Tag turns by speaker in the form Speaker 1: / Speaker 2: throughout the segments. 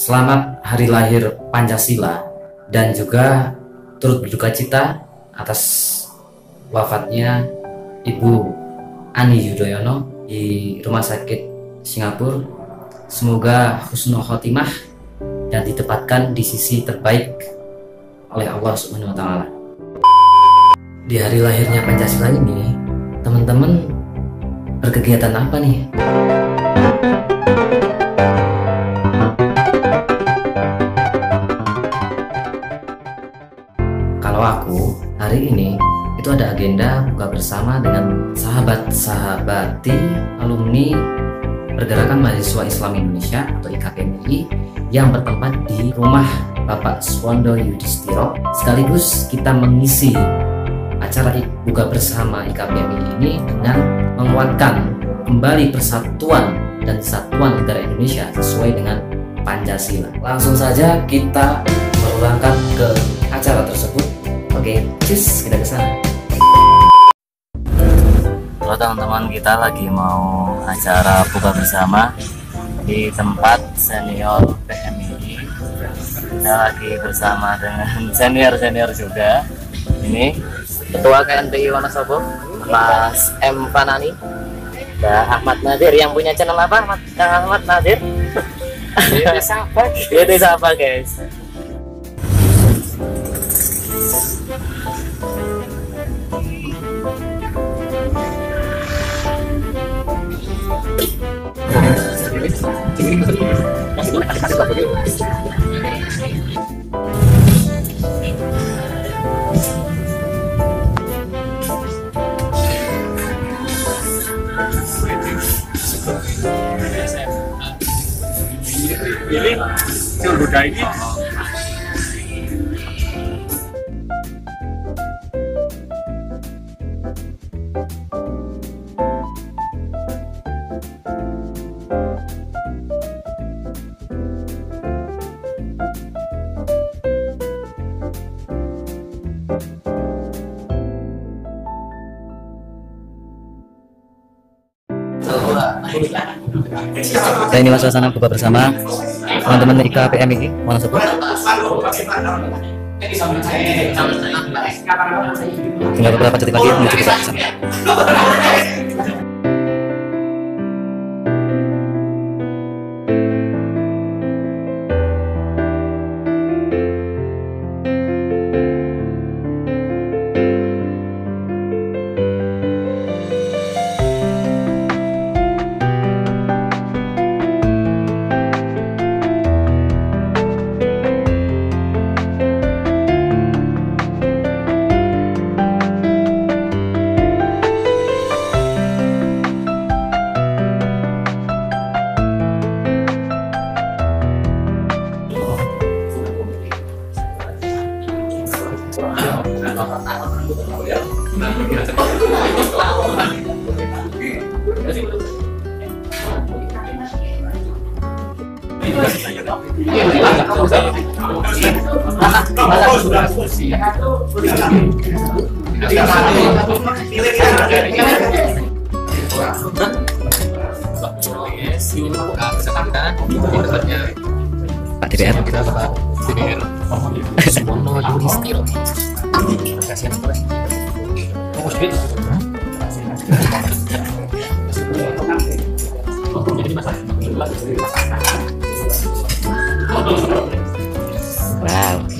Speaker 1: Selamat hari lahir Pancasila dan juga turut berduka cita atas wafatnya Ibu Ani Yudhoyono di Rumah Sakit Singapura. Semoga husnul khotimah dan ditempatkan di sisi terbaik oleh Allah Subhanahu wa taala. Di hari lahirnya Pancasila ini, teman-teman berkegiatan apa nih? Bersama dengan sahabat-sahabati alumni Pergerakan Mahasiswa Islam Indonesia atau IKPMI yang bertempat di rumah Bapak Swondo Yudhistiro sekaligus kita mengisi acara buka bersama IKPMI ini dengan menguatkan kembali persatuan dan kesatuan negara Indonesia sesuai dengan Pancasila. Langsung saja kita berangkat ke acara tersebut. Oke, cus kita ke sana.
Speaker 2: Halo teman-teman, kita lagi mau acara buka bersama di tempat senior PMI. Kita lagi bersama dengan senior-senior juga. Ini Ketua KNPI Wonosobo, Mas M. Fanani, dan Ahmad Nadir yang punya channel apa? Ahmad, Ahmad Nadir?
Speaker 3: Itu siapa?
Speaker 2: Itu siapa guys?
Speaker 3: Ini Jogoda ini
Speaker 2: Nah ini suasana buka bersama teman-teman IKA PMI Wonosobo. Tinggal beberapa detik lagi menuju bersama. Pak DPR. Wow.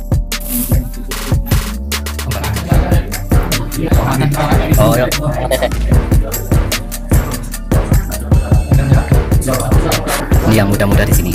Speaker 4: Yang
Speaker 1: muda-muda di sini.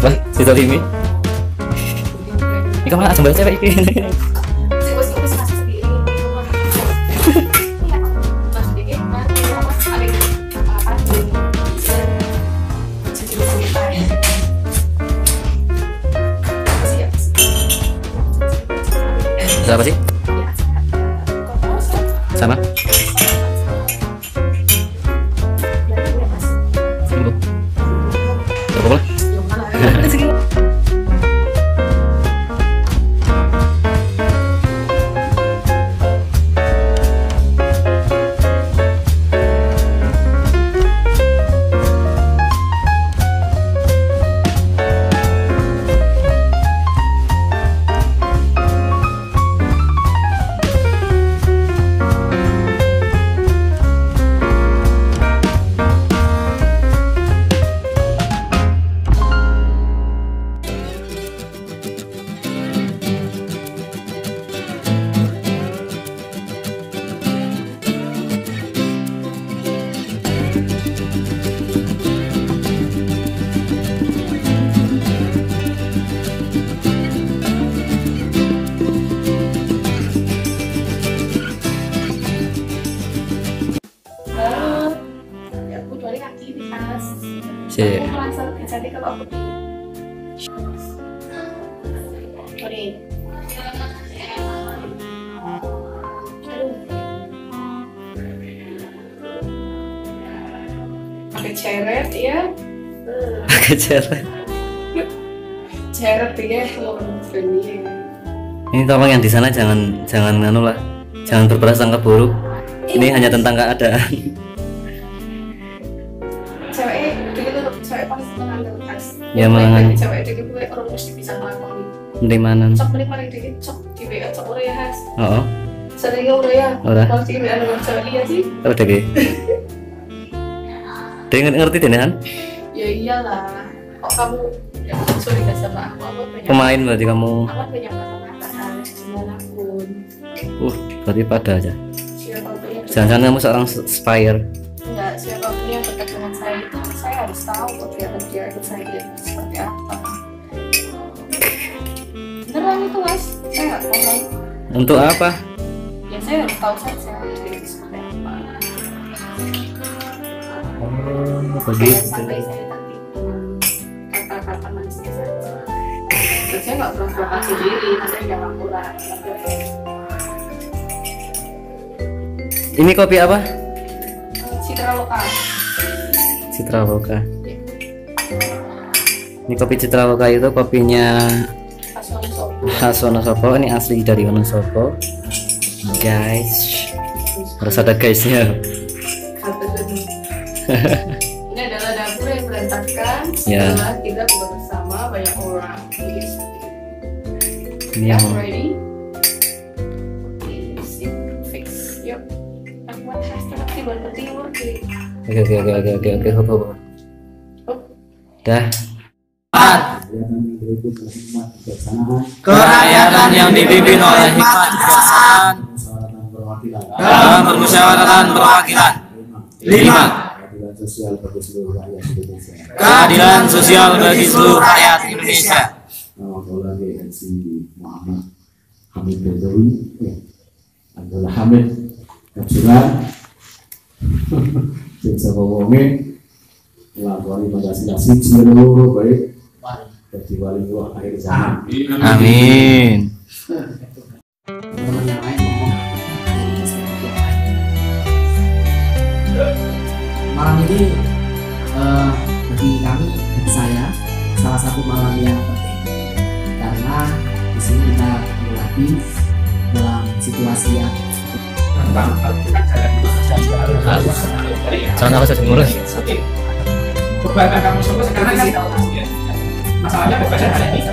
Speaker 1: Apa? Cerita ini? Ini kamu asam cewek ini. Siapa sih?
Speaker 5: Aduh. pakai ceret ya Hmm,
Speaker 1: Kejar.
Speaker 5: ceret ya mau ini
Speaker 1: Ini tolong yang di sana jangan jangan anu lah. Jangan berprasangka buruk. Ini hanya tentang keadaan. Ya, menangan.
Speaker 5: cewek dikit gue orang mesti bisa melakukan
Speaker 1: Mending mana?
Speaker 5: cok beli paling dikit cok di WA cok udah ya has
Speaker 1: Oh, oh.
Speaker 5: sering udah ya
Speaker 1: Udah.
Speaker 5: kalau di WA dengan cewek iya sih
Speaker 1: udah ge. Dia ngerti deh kan?
Speaker 5: ya iyalah kok kamu ya curiga sama aku aku banyak
Speaker 1: Pemain berarti kamu.
Speaker 5: aku banyak kata-kata gimana pun
Speaker 1: Uh, berarti pada aja. Jangan-jangan kamu seorang spire.
Speaker 5: enggak siapa punya dekat dengan saya itu saya harus tahu kegiatan dia itu saya saya nggak bohong
Speaker 1: Untuk apa?
Speaker 5: ya saya harus tahu saja seperti apa
Speaker 1: Oh,
Speaker 5: Jangan sampai saya nanti kata-kata manisnya saja dan saya nggak provokasi diri saya nggak akurat
Speaker 1: Ini kopi apa?
Speaker 5: citra lokal
Speaker 1: Citra Loka. Ini kopi Citra Loka itu kopinya khas Wonosobo. Ini asli dari Wonosobo. Guys, harus ada guysnya.
Speaker 5: ini adalah dapur yang berantakan
Speaker 1: Ya.
Speaker 5: setelah kita bersama banyak orang
Speaker 1: Ini yang
Speaker 5: ready oke
Speaker 1: oke oke oke oke oke oke hop Dah.
Speaker 4: Kerakyatan yang dipimpin oleh hikmat kebijaksanaan dalam permusyawaratan perwakilan. Lima.
Speaker 6: sosial bagi seluruh rakyat Indonesia.
Speaker 4: Keadilan sosial bagi seluruh rakyat Indonesia.
Speaker 6: Nama Kaulah GNC Muhammad Hamid Bedawi, eh, Abdullah Hamid Kapsulan, Sing sapa wonge siji loro baik dadi wali kula akhir zaman.
Speaker 1: Amin.
Speaker 7: malam ini eh, bagi kami bagi saya salah satu malam yang penting karena di sini kita lagi dalam situasi yang
Speaker 1: Jangan apa saja mulai.
Speaker 4: Beban kamu semua sekarang kan masalahnya bebannya hari ini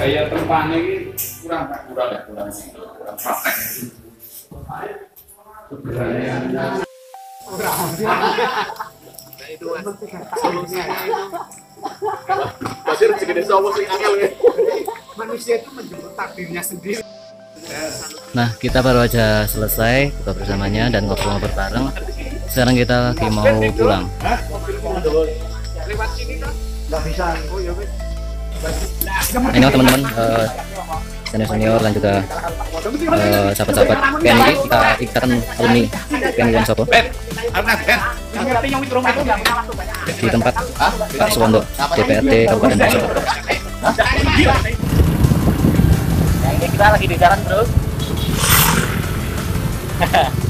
Speaker 4: Daya tempatnya ini kurang kurang ya kurang kurang praktek. Keberanian.
Speaker 1: Nah, kita baru aja selesai buka bersamanya dan ngobrol-ngobrol bareng. Sekarang kita lagi mau pulang. Nah, ini teman-teman eh, senior-senior dan juga eh, sahabat-sahabat PNI kita ikatan alumni PNI Wonosobo di tempat Pak Suwondo DPRD Kabupaten Wonosobo.
Speaker 2: Nah, ini kita lagi di jalan bro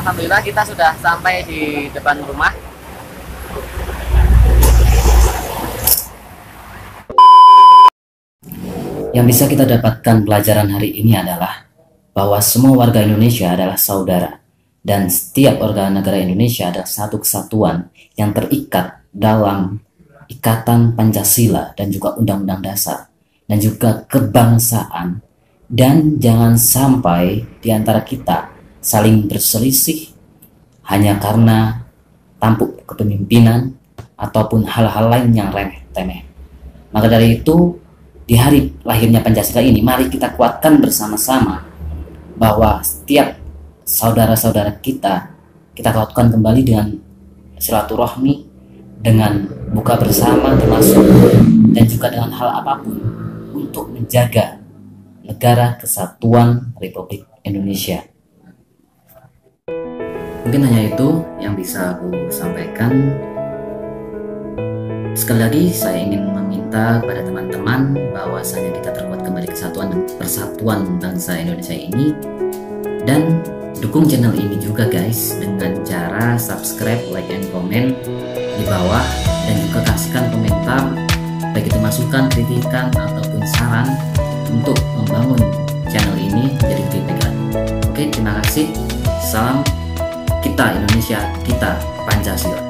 Speaker 2: alhamdulillah kita sudah sampai di depan rumah.
Speaker 1: Yang bisa kita dapatkan pelajaran hari ini adalah bahwa semua warga Indonesia adalah saudara dan setiap warga negara Indonesia adalah satu kesatuan yang terikat dalam ikatan Pancasila dan juga Undang-Undang Dasar dan juga kebangsaan. Dan jangan sampai di antara kita saling berselisih hanya karena tampuk kepemimpinan ataupun hal-hal lain yang remeh-temeh. Maka dari itu, di hari lahirnya Pancasila ini, mari kita kuatkan bersama-sama bahwa setiap saudara-saudara kita, kita kuatkan kembali dengan silaturahmi, dengan buka bersama termasuk, dan juga dengan hal apa pun untuk menjaga negara kesatuan Republik Indonesia. Mungkin hanya itu yang bisa aku sampaikan. Sekali lagi saya ingin meminta kepada teman-teman bahwasanya kita perkuat kembali kesatuan dan persatuan bangsa Indonesia ini dan dukung channel ini juga guys dengan cara subscribe, like, and comment di bawah dan juga kasihkan komentar baik itu masukan, kritikan ataupun saran untuk membangun channel ini menjadi lebih baik. Oke, terima kasih. Salam kita Indonesia, kita Pancasila.